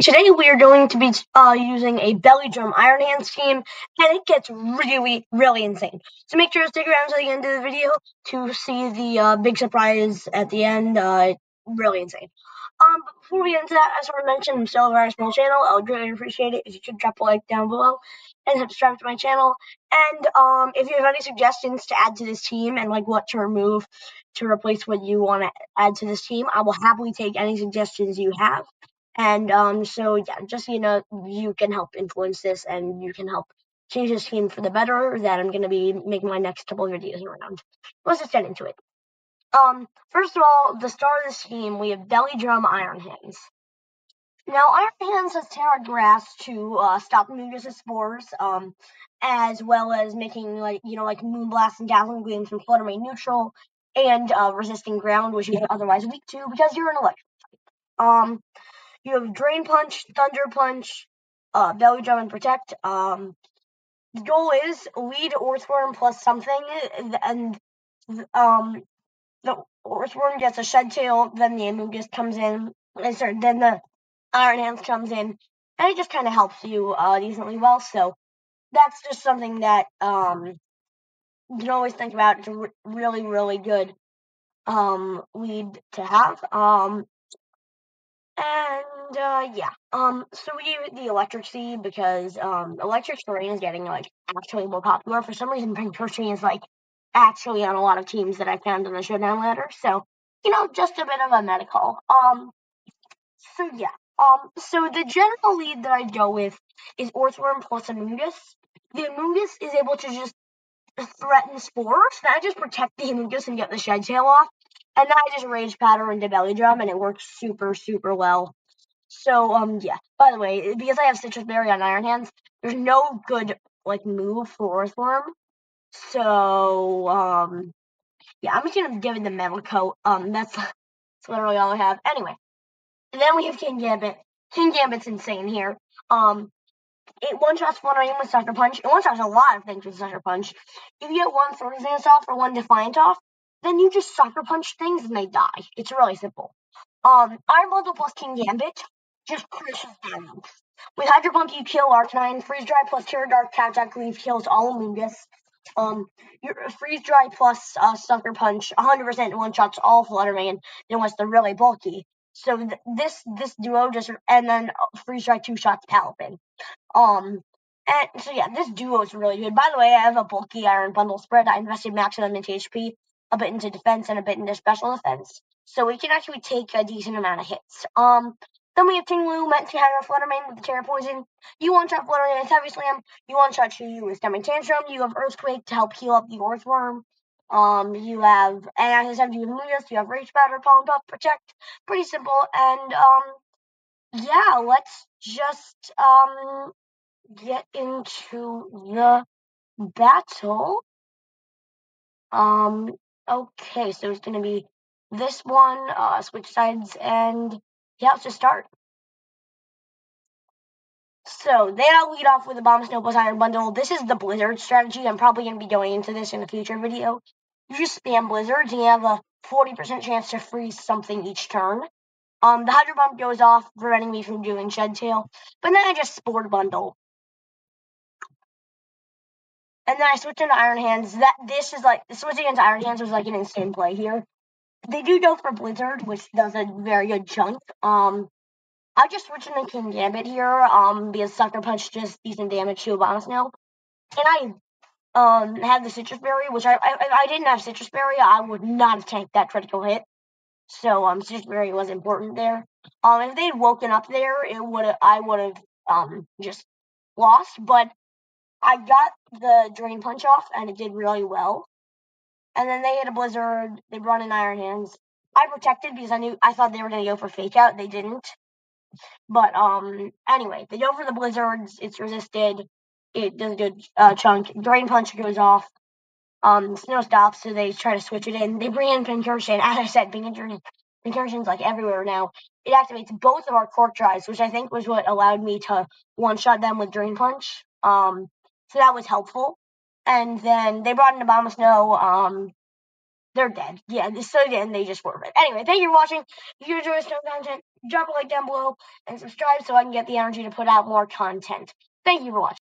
today we are going to be uh, using a belly drum iron hands team, and it gets really, really insane. So make sure to stick around to the end of the video to see the uh, big surprise at the end. Uh, really insane. Um, but before we get into that, I just want to mention I'm still a very small channel. I would really appreciate it if you could drop a like down below and subscribe to my channel. And um, if you have any suggestions to add to this team and like what to remove to replace what you want to add to this team, I will happily take any suggestions you have. And um, so yeah, just you know, you can help influence this and you can help change this team for the better that I'm going to be making my next couple of videos around. Let's just get into it. Um, first of all, the star of this team, we have Belly Drum Iron Hands. Now, Iron Hands has Tera Grass to uh, stop Mungus' spores, um, as well as making, like, you know, like Moonblast and Dazzling Gleams from Flutter Mane neutral, and uh, resisting ground, which you're otherwise weak to because you're an electric type. Um, you have Drain Punch, Thunder Punch, uh, Belly Drum, and Protect. Um, the goal is lead Orthworm plus something, and um, the Orthworm gets a Shed Tail, then the Amoonguss comes in, and sorry, then the Iron Hands comes in, and it just kind of helps you uh, decently well. So that's just something that um, you can always think about. It's a really, really good um, lead to have. Um, and uh, yeah, um, so we use the electric seed because um, electric terrain is getting like actually more popular. For some reason, pink Pincurchin is like actually on a lot of teams that I found on the showdown ladder. So you know, just a bit of a medical. Um, so yeah, um, so the general lead that I go with is Orthworm plus Amoonguss. The Amoonguss is able to just threaten spores, then I just protect the Amoonguss and get the shed tail off. And then I just Rage Powder into belly drum and it works super, super well. So, um, yeah. By the way, because I have Sitrus Berry on Iron Hands, there's no good, like, move for Orthworm. So, um, yeah, I'm just gonna give it the metal coat. Um, that's, that's literally all I have. Anyway. And then we have Kingambit. King Gambit's insane here. Um, it one shots Fluttering with Sucker Punch. It one shots a lot of things with Sucker Punch. If you get one Dance off or one Defiant off, then you just Sucker Punch things and they die. It's really simple. Um, Iron Bundle plus Kingambit just crushes diamonds. With Hydro Pump, you kill Arcanine. Freeze Dry plus Tera Dark Kowtow Cleave kills all Amoonguss. Um, your Freeze Dry plus uh, Sucker Punch 100% one shots all Flutter Mane unless they're really bulky. So th- this this duo just and then uh, freeze dry two shots Palafin. Um and so yeah, this duo is really good. By the way, I have a bulky iron bundle spread. I invested max them into HP, a bit into defense, and a bit into special defense. So we can actually take a decent amount of hits. Um then we have Ting Lu, meant to have a Flutter Mane with the Tera Poison. You one shot Flutter Mane with Heavy Slam. You one shot Chu with Stomping Tantrum. You have Earthquake to help heal up the Orthworm. Um, you have, and as I said, you have Mudas, you have Rage Powder, Pollen Puff, Protect. Pretty simple. And, um, yeah, let's just, um, get into the battle. Um, okay, so it's gonna be this one, uh, switch sides, and yeah, let's just start. So they all lead off with a bomb plus Iron Bundle. This is the Blizzard strategy. I'm probably going to be going into this in a future video. You just spam blizzards and you have a 40% chance to freeze something each turn. Um, the Hydro Pump goes off, preventing me from doing Shed Tail. But then I just sport Bundle. And then I switch into Iron Hands. That this is like switching into Iron Hands was like an insane play here. They do go for Blizzard, which does a very good chunk. Um, I just switch into Kingambit here. Um, because Sucker Punch just decent damage to Abomasnow. And I um had the Sitrus Berry, which I, I I didn't have Sitrus Berry, I would not have tanked that critical hit. So um Sitrus Berry was important there. Um if they'd woken up there, it would have, I would have um just lost, but I got the drain punch off and it did really well. And then they hit a blizzard, they brought in Iron Hands. I protected because I knew I thought they were gonna go for fake out. They didn't. But um anyway, they go for the blizzards, it's resisted it does a good uh, chunk. Drain Punch goes off. Um, Snow stops, so they try to switch it in. They bring in Pincurchin. As I said, Pincurchin, Pincurchin's like everywhere now. It activates both of our Quark Drives, which I think was what allowed me to one shot them with Drain Punch. Um, so that was helpful. And then they brought in Abomasnow. Um, they're dead. Yeah, so then they just forfeit. Anyway, thank you for watching. If you enjoy kind content, drop a like down below and subscribe so I can get the energy to put out more content. Thank you for watching.